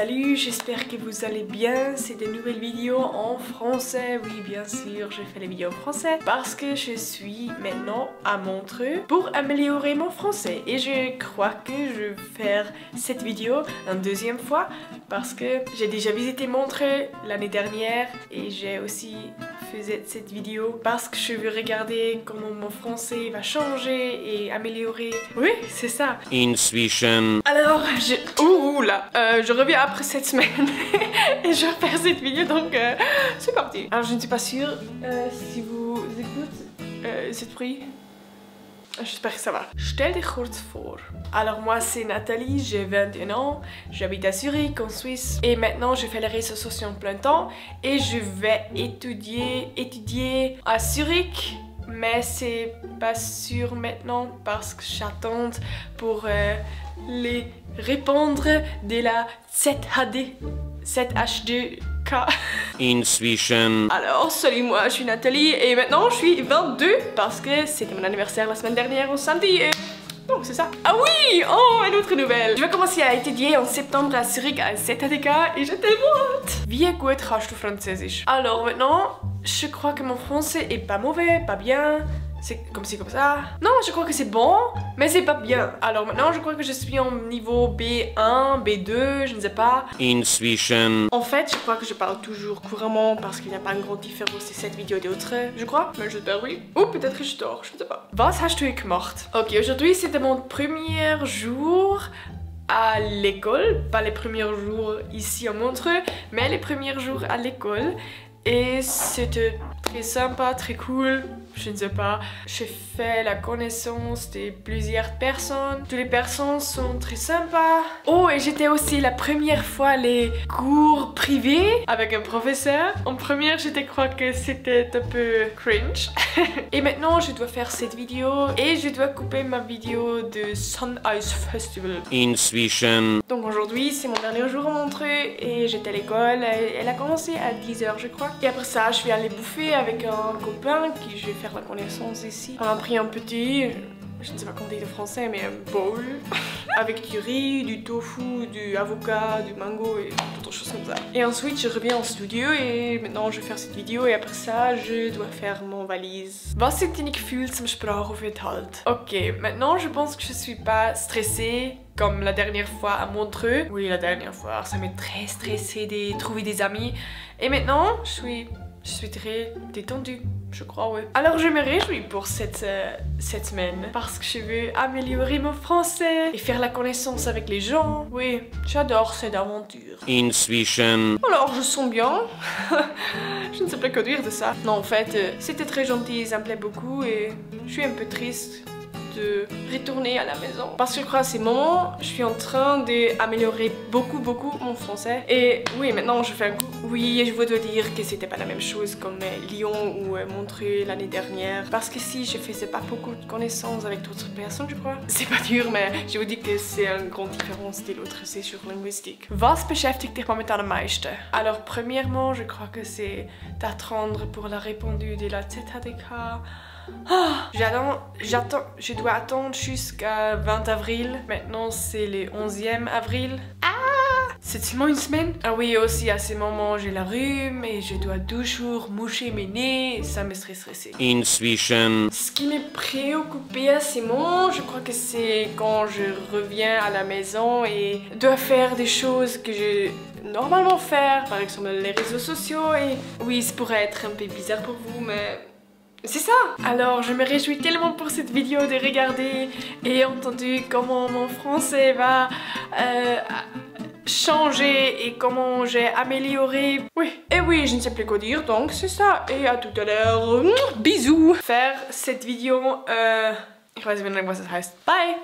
Salut, j'espère que vous allez bien. C'est des nouvelles vidéos en français. Oui, bien sûr, je fais les vidéos en français parce que je suis maintenant à Montreux pour améliorer mon français. Et je crois que je vais faire cette vidéo une deuxième fois parce que j'ai déjà visité Montreux l'année dernière et j'ai aussi fait cette vidéo parce que je veux regarder comment mon français va changer et améliorer. Oui, c'est ça. Inzwischen. Alors, je... Ouh là, euh, je reviens après cette semaine et je vais faire cette vidéo donc euh, c'est parti. Alors je ne suis pas sûre euh, si vous écoutez cette bruit. J'espère que ça va. Stell dich kurz vor. Alors moi c'est Nathalie, j'ai 21 ans, j'habite à Zurich en Suisse et maintenant je fais les réseaux sociaux en plein temps et je vais étudier, étudier à Zurich mais c'est pas sûr maintenant parce que j'attends pour euh, les répondre de la 7HD, 7HD-K. Inzwischen. Alors, salut, moi je suis Nathalie et maintenant je suis 22 parce que c'était mon anniversaire la semaine dernière au samedi et donc c'est ça. Ah oui Oh, une autre nouvelle Je vais commencer à étudier en septembre à Zurich à 7HDK et j'ai tellement hâte Wie gut kannst du Französisch? Alors maintenant, je crois que mon français est pas mauvais, pas bien. C'est comme ci, comme ça. Non, je crois que c'est bon, mais c'est pas bien. Alors maintenant, je crois que je suis en niveau B1, B2, je ne sais pas. Inzwischen. En fait, je crois que je parle toujours couramment parce qu'il n'y a pas une grande différence de cette vidéo et d'autres, je crois. Mais j'espère oui. Ou peut-être que je dors, je ne sais pas. Was hast du gemacht? Ok, aujourd'hui c'était mon premier jour à l'école, pas les premiers jours ici à Montreux, mais les premiers jours à l'école. Et c'était très sympa, très cool. Je ne sais pas. J'ai fait la connaissance de plusieurs personnes. Toutes les personnes sont très sympas. Oh, et j'étais aussi la première fois les cours privés avec un professeur. En première, j'étais crois que c'était un peu cringe. et maintenant, je dois faire cette vidéo et je dois couper ma vidéo de Sun Ice Festival. Inzwischen. Donc aujourd'hui, c'est mon dernier jour à Montreux et j'étais à l'école. Elle a commencé à 10h, je crois. Et après ça, je suis allée bouffer avec un copain qui je vais faire la connaissance ici. On a pris un petit, je ne sais pas comment dire en français, mais un bowl avec du riz, du tofu, du avocat, du mango et d'autres choses comme ça. Et ensuite, je reviens en studio et maintenant, je vais faire cette vidéo et après ça, je dois faire mon valise. Was sind deine Gefühle zum Sprachaufenthalt? Ok, maintenant, je pense que je suis pas stressée comme la dernière fois à Montreux. Oui, la dernière fois, ça m'est très stressé de trouver des amis. Et maintenant, je suis, je suis très détendue. Je crois, oui. Alors je me réjouis pour cette, euh, cette semaine parce que je veux améliorer mon français et faire la connaissance avec les gens. Oui, j'adore cette aventure. Inzwischen. Alors je sens bien. je ne sais pas quoi dire de ça. Non, en fait, euh, c'était très gentil, ça me plaît beaucoup et je suis un peu triste de retourner à la maison. Parce que je crois à ces moments, je suis en train d'améliorer beaucoup, beaucoup mon français. Et oui, maintenant je fais un coup. Oui, je voudrais dire que c'était pas la même chose comme euh, Lyon ou euh, Montreux l'année dernière. Parce que si je faisais pas beaucoup de connaissances avec d'autres personnes, je crois. C'est pas dur, mais je vous dis que c'est une grande différence de l'autre séjour linguistique. Was beschäftigt dich momentan am meisten? Alors, premièrement, je crois que c'est d'attendre pour la répondue de la ZHDK. Ah, j'attends, j'attends, je dois attendre jusqu'à 20 avril. Maintenant, c'est le 11e avril. Ah C'est seulement une semaine? Ah oui, aussi à ces moments, j'ai la rhume et je dois toujours moucher mes nez. Ça me stresse stressé. Inzwischen. Ce qui me préoccupait à ces moments, je crois que c'est quand je reviens à la maison et dois faire des choses que je normalement faire, par exemple les réseaux sociaux et oui, ça pourrait être un peu bizarre pour vous, mais c'est ça Alors je me réjouis tellement pour cette vidéo de regarder et entendu comment mon français va euh, changer et comment j'ai amélioré. Oui, et oui, je ne sais plus quoi dire, donc c'est ça. Et à tout à l'heure. Bisous Faire cette vidéo, euh... Ich weiß nicht, was das heißt. Bye